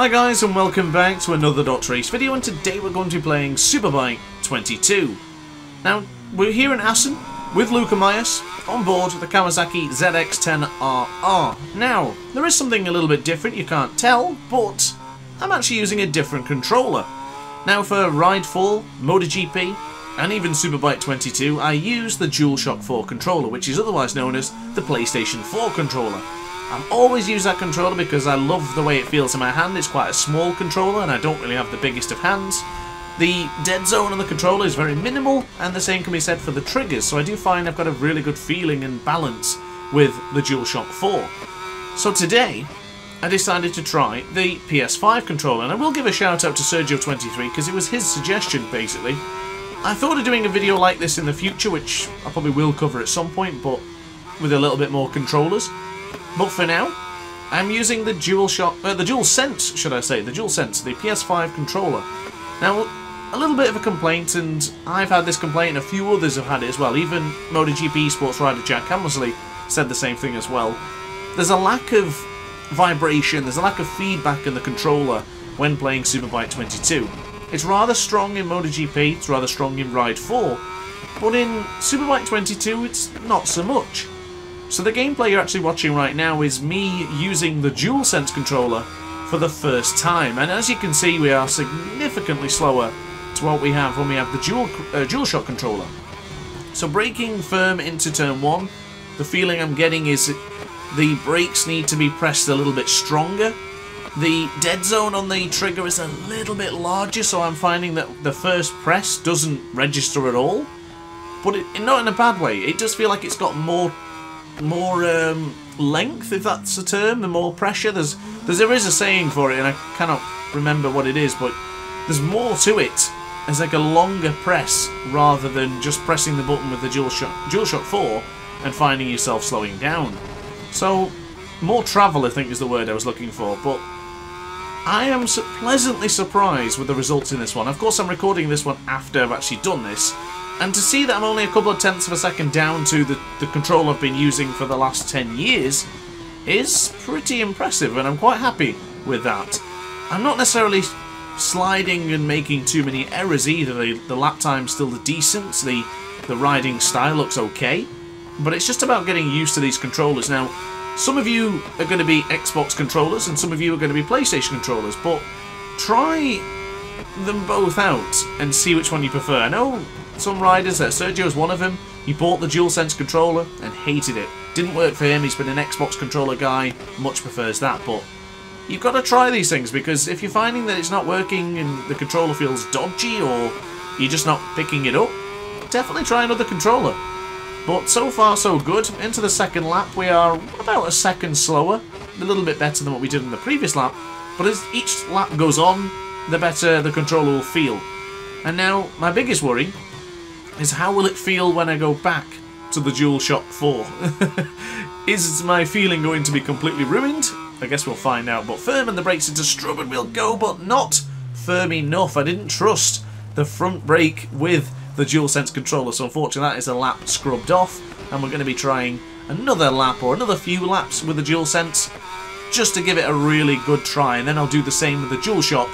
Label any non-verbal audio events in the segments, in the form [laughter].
Hi guys and welcome back to another Dr. Ace video and today we're going to be playing Superbike 22. Now, we're here in Assen with Luca Myers on board the Kawasaki ZX-10RR. Now, there is something a little bit different, you can't tell, but I'm actually using a different controller. Now for Ride 4, MotoGP, and even Superbike 22, I use the DualShock 4 controller, which is otherwise known as the PlayStation 4 controller. I've always used that controller because I love the way it feels in my hand. It's quite a small controller and I don't really have the biggest of hands. The dead zone on the controller is very minimal and the same can be said for the triggers, so I do find I've got a really good feeling and balance with the DualShock 4. So today, I decided to try the PS5 controller, and I will give a shout out to Sergio23 because it was his suggestion basically. I thought of doing a video like this in the future, which I probably will cover at some point, but with a little bit more controllers. But for now, I'm using the DualShock, uh, the DualSense, should I say, the DualSense, the PS5 controller. Now, a little bit of a complaint, and I've had this complaint, and a few others have had it as well. Even MotoGP sports rider Jack Hammersley said the same thing as well. There's a lack of vibration, there's a lack of feedback in the controller when playing Superbike 22. It's rather strong in MotoGP, it's rather strong in Ride 4, but in Superbike 22 it's not so much. So the gameplay you're actually watching right now is me using the DualSense controller for the first time. And as you can see, we are significantly slower to what we have when we have the dual uh, DualShock controller. So braking firm into turn 1, the feeling I'm getting is the brakes need to be pressed a little bit stronger. The dead zone on the trigger is a little bit larger, so I'm finding that the first press doesn't register at all. But it, not in a bad way, it does feel like it's got more more um, length, if that's a term, the more pressure. There's, there's there is a saying for it, and I cannot remember what it is, but there's more to it. It's like a longer press rather than just pressing the button with the DualShock, DualShock 4 and finding yourself slowing down. So, more travel, I think, is the word I was looking for, but I am pleasantly surprised with the results in this one. Of course, I'm recording this one after I've actually done this, and to see that I'm only a couple of tenths of a second down to the, the control I've been using for the last 10 years is pretty impressive, and I'm quite happy with that. I'm not necessarily sliding and making too many errors either. The, the lap time's still decent, the, the riding style looks okay, but it's just about getting used to these controllers. Now, some of you are going to be Xbox controllers and some of you are going to be PlayStation controllers, but try them both out and see which one you prefer. I know some riders, uh, Sergio's one of them, he bought the DualSense controller and hated it. Didn't work for him, he's been an Xbox controller guy, much prefers that, but you've got to try these things because if you're finding that it's not working and the controller feels dodgy or you're just not picking it up, definitely try another controller. But so far so good. Into the second lap we are about a second slower, a little bit better than what we did in the previous lap, but as each lap goes on, the better the controller will feel. And now, my biggest worry is how will it feel when I go back to the DualShock 4? [laughs] is my feeling going to be completely ruined? I guess we'll find out, but firm and the brakes into scrub and we'll go, but not firm enough. I didn't trust the front brake with the DualSense controller, so unfortunately that is a lap scrubbed off, and we're going to be trying another lap or another few laps with the DualSense just to give it a really good try, and then I'll do the same with the DualShock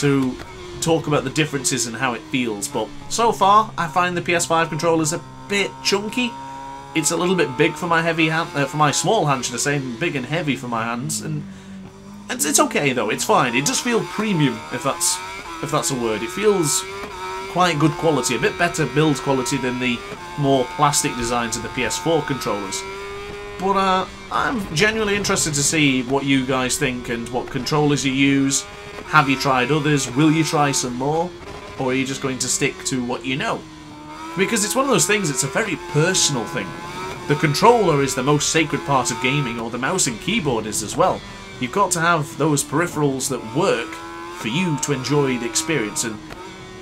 to talk about the differences and how it feels. But so far, I find the PS5 controllers a bit chunky. It's a little bit big for my heavy hand, uh, for my small hand, should I say, big and heavy for my hands, and it's, it's okay though. It's fine. It does feel premium, if that's if that's a word. It feels quite good quality, a bit better build quality than the more plastic designs of the PS4 controllers. But uh, I'm genuinely interested to see what you guys think and what controllers you use. Have you tried others? Will you try some more? Or are you just going to stick to what you know? Because it's one of those things, it's a very personal thing. The controller is the most sacred part of gaming, or the mouse and keyboard is as well. You've got to have those peripherals that work for you to enjoy the experience, and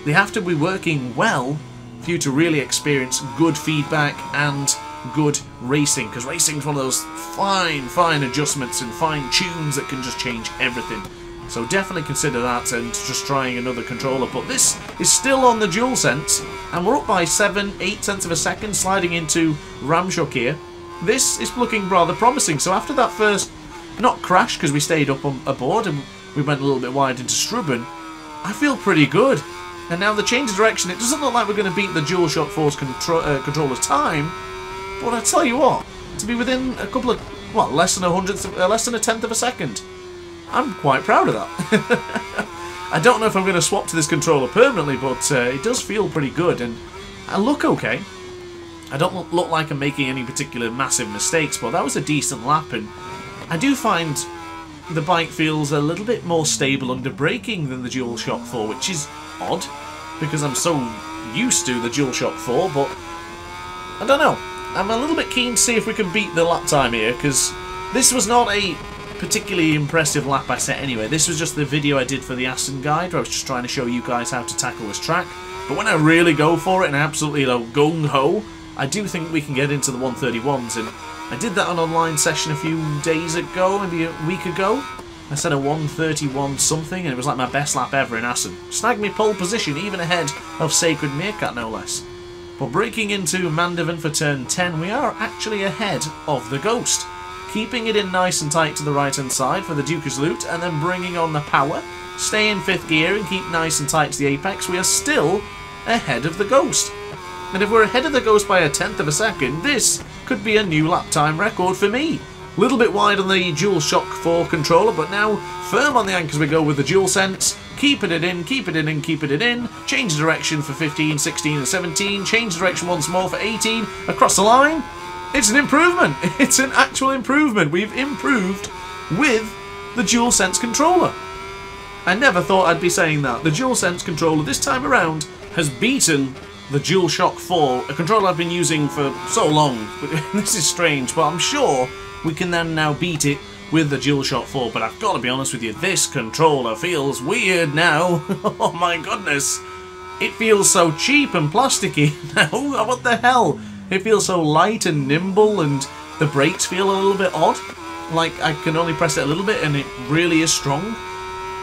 they have to be working well for you to really experience good feedback and good racing, because racing is one of those fine, fine adjustments and fine tunes that can just change everything. So definitely consider that and just trying another controller. But this is still on the DualSense, and we're up by 7, 8 tenths of a second, sliding into Ramshoek here. This is looking rather promising. So after that first, not crash because we stayed up on aboard, and we went a little bit wide into Strubben, I feel pretty good. And now the change of direction, it doesn't look like we're going to beat the DualShock 4's contro uh, controller's time, but I tell you what, to be within a couple of, well, less than a hundredth, of, uh, less than a tenth of a second, I'm quite proud of that. [laughs] I don't know if I'm going to swap to this controller permanently, but uh, it does feel pretty good, and I look okay. I don't look like I'm making any particular massive mistakes, but that was a decent lap, and I do find the bike feels a little bit more stable under braking than the DualShock 4, which is odd, because I'm so used to the DualShock 4, but I don't know. I'm a little bit keen to see if we can beat the lap time here, because this was not a particularly impressive lap I set anyway. This was just the video I did for the Assen guide, where I was just trying to show you guys how to tackle this track. But when I really go for it and absolutely you know, gung-ho, I do think we can get into the 131s, and I did that on an online session a few days ago, maybe a week ago. I set a 131 something, and it was like my best lap ever in Assen. Snagged me pole position, even ahead of Sacred Meerkat, no less. But breaking into Mandeveen for turn 10, we are actually ahead of the Ghost. Keeping it in nice and tight to the right hand side for the Duikersloot, and then bringing on the power. Stay in 5th gear and keep nice and tight to the apex, we are still ahead of the Ghost. And if we're ahead of the Ghost by a tenth of a second, this could be a new lap time record for me. Little bit wide on the DualShock 4 controller, but now firm on the anchors we go with the DualSense. Keeping it in, keep it in, and keep it in. Change direction for 15, 16, and 17. Change direction once more for 18. Across the line. It's an improvement. [laughs] It's an actual improvement. We've improved with the DualSense controller. I never thought I'd be saying that. The DualSense controller this time around has beaten the DualShock 4, a controller I've been using for so long. [laughs] this is strange, but I'm sure we can then now beat it with the DualShock 4. But I've got to be honest with you, this controller feels weird now. [laughs] oh my goodness. It feels so cheap and plasticky [laughs] now. what the hell? It feels so light and nimble and the brakes feel a little bit odd. Like I can only press it a little bit and it really is strong.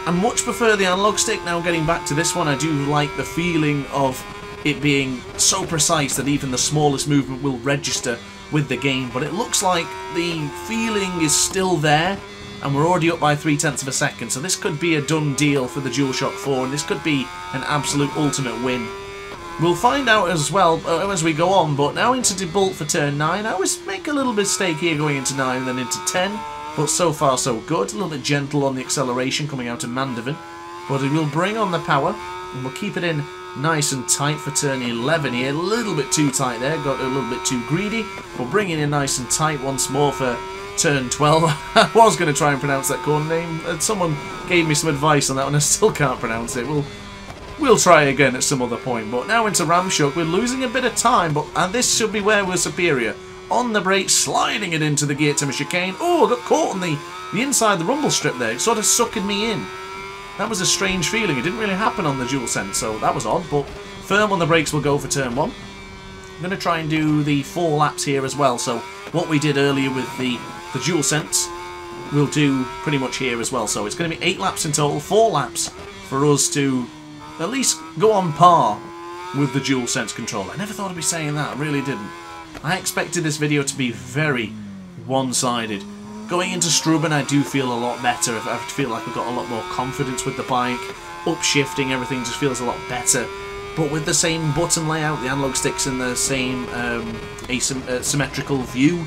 I much prefer the analog stick now getting back to this one. I do like the feeling of it being so precise that even the smallest movement will register with the game, but it looks like the feeling is still there, and we're already up by three tenths of a second, so this could be a done deal for the DualShock 4, and this could be an absolute ultimate win. We'll find out as well uh, as we go on, but now into De Bult for turn 9. I always make a little mistake here going into 9 and then into 10, but so far so good. A little bit gentle on the acceleration coming out of Mandeveen, but it will bring on the power, and we'll keep it in nice and tight for turn 11 here. A little bit too tight there, got a little bit too greedy. We'll bring it in nice and tight once more for turn 12. [laughs] I was going to try and pronounce that corner name. Someone gave me some advice on that one. I still can't pronounce it. We'll we'll try again at some other point. But now into Ramshoek, we're losing a bit of time, but and this should be where we're superior. On the brake, sliding it into the gear to chicane. Oh, I got caught on the, the inside the rumble strip there. It sort of sucking me in. That was a strange feeling. It didn't really happen on the DualSense, so that was odd, but firm on the brakes we'll go for turn one. I'm going to try and do the four laps here as well, so what we did earlier with the, the DualSense, we'll do pretty much here as well. So it's going to be eight laps in total, four laps for us to at least go on par with the DualSense controller. I never thought I'd be saying that, I really didn't. I expected this video to be very one-sided. Going into Strubben, I do feel a lot better. I feel like I've got a lot more confidence with the bike. Upshifting, everything just feels a lot better. But with the same button layout, the analog sticks in the same um, asymmetrical uh, view,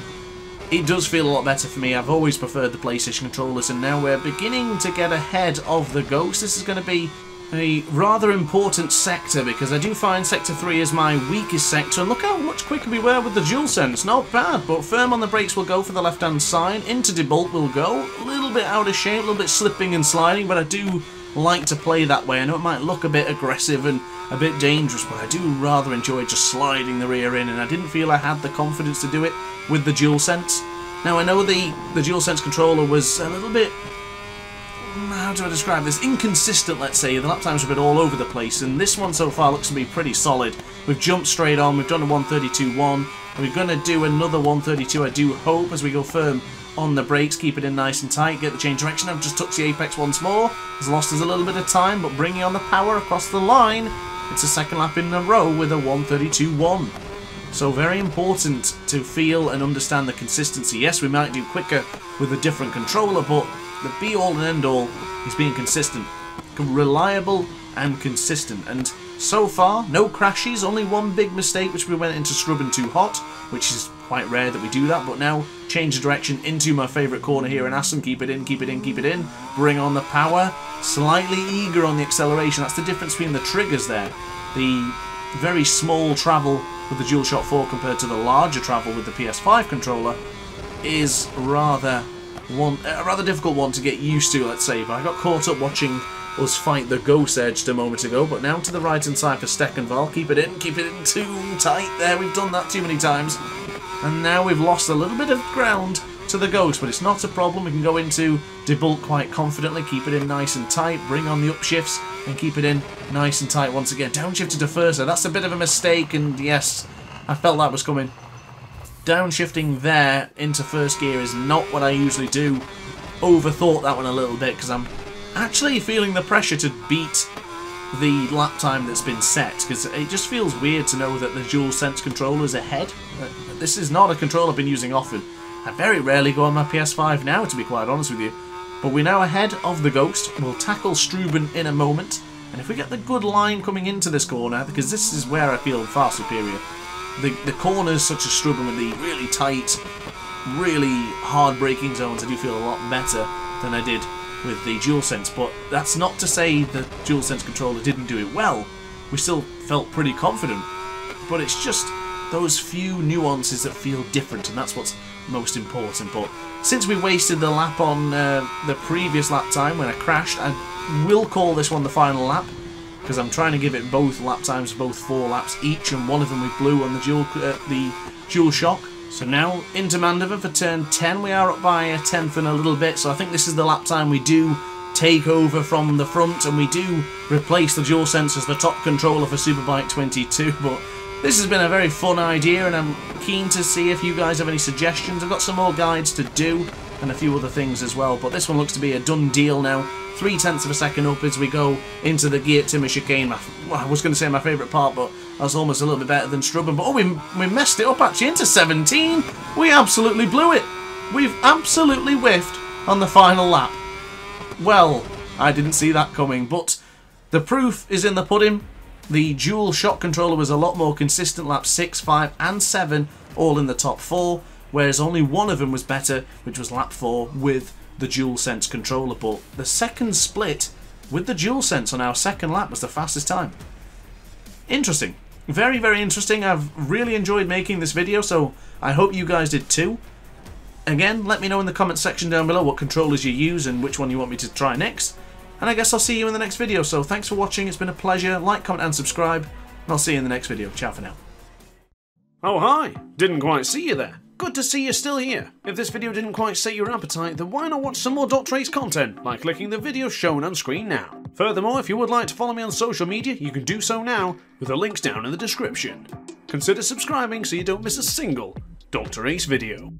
it does feel a lot better for me. I've always preferred the PlayStation controllers, and now we're beginning to get ahead of the Ghost. This is going to be a rather important sector because I do find Sector 3 is my weakest sector and look how much quicker we were with the DualSense, not bad, but firm on the brakes will go for the left hand side, into De Bult will go, a little bit out of shape, a little bit slipping and sliding, but I do like to play that way. I know it might look a bit aggressive and a bit dangerous, but I do rather enjoy just sliding the rear in and I didn't feel I had the confidence to do it with the DualSense. Now I know the, the DualSense controller was a little bit Um, how do I describe this? Inconsistent, let's say. The lap times a bit all over the place, and this one so far looks to be pretty solid. We've jumped straight on, we've done a 132.1, and we're going to do another 132, I do hope, as we go firm on the brakes, keep it in nice and tight, get the change direction. I've just touched the apex once more. Has lost us a little bit of time, but bringing on the power across the line, it's a second lap in a row with a 132.1. So very important to feel and understand the consistency. Yes, we might do quicker with a different controller, but the be-all and end-all is being consistent. Reliable and consistent. And so far, no crashes, only one big mistake which we went into scrubbing too hot, which is quite rare that we do that, but now change the direction into my favourite corner here in Assen, keep it in, keep it in, keep it in, bring on the power, slightly eager on the acceleration, that's the difference between the triggers there. The very small travel with the DualShock 4 compared to the larger travel with the PS5 controller is rather one a rather difficult one to get used to, let's say. But I got caught up watching us fight the Ghost Edge a moment ago, but now to the right hand side for Stekkenwal. Keep it in, keep it in too tight there. We've done that too many times. And now we've lost a little bit of ground to the Ghost, but it's not a problem. We can go into De Bult quite confidently, keep it in nice and tight, bring on the upshifts, and keep it in nice and tight once again. Downshift to first, that's a bit of a mistake, and yes, I felt that was coming. Downshifting there into first gear is not what I usually do. Overthought that one a little bit, because I'm actually feeling the pressure to beat the lap time that's been set because it just feels weird to know that the DualSense controller is ahead. Uh, this is not a controller I've been using often. I very rarely go on my PS5 now, to be quite honest with you. But we're now ahead of the Ghost. We'll tackle Strubben in a moment. And if we get the good line coming into this corner, because this is where I feel far superior, the, the corners such as Strubben with the really tight, really hard braking zones, I do feel a lot better than I did with the DualSense, but that's not to say the DualSense controller didn't do it well. We still felt pretty confident, but it's just those few nuances that feel different, and that's what's most important. But since we wasted the lap on uh, the previous lap time when I crashed, I will call this one the final lap because I'm trying to give it both lap times, both four laps each, and one of them we blew on the dual uh, the DualShock. So now into Mandeveen for turn 10. We are up by a tenth and a little bit, so I think this is the lap time we do take over from the front and we do replace the DualSense as the top controller for Superbike 22. [laughs] But this has been a very fun idea and I'm keen to see if you guys have any suggestions. I've got some more guides to do and a few other things as well, but this one looks to be a done deal now three tenths of a second up as we go into the Geert Timmer chicane. I was going to say my favourite part, but that's almost a little bit better than Strubben. But oh, we, we messed it up actually into 17. We absolutely blew it. We've absolutely whiffed on the final lap. Well, I didn't see that coming, but the proof is in the pudding. The DualShock controller was a lot more consistent lap 6, 5 and 7, all in the top 4, whereas only one of them was better, which was lap 4 with the DualSense controller, but the second split with the DualSense on our second lap was the fastest time. Interesting. Very, very interesting. I've really enjoyed making this video, so I hope you guys did too. Again, let me know in the comment section down below what controllers you use and which one you want me to try next. And I guess I'll see you in the next video, so thanks for watching, it's been a pleasure. Like, comment and subscribe, and I'll see you in the next video. Ciao for now. Oh hi! Didn't quite see you there. Good to see you're still here. If this video didn't quite set your appetite, then why not watch some more Dr. Ace content by clicking the video shown on screen now. Furthermore, if you would like to follow me on social media, you can do so now with the links down in the description. Consider subscribing so you don't miss a single Dr. Ace video.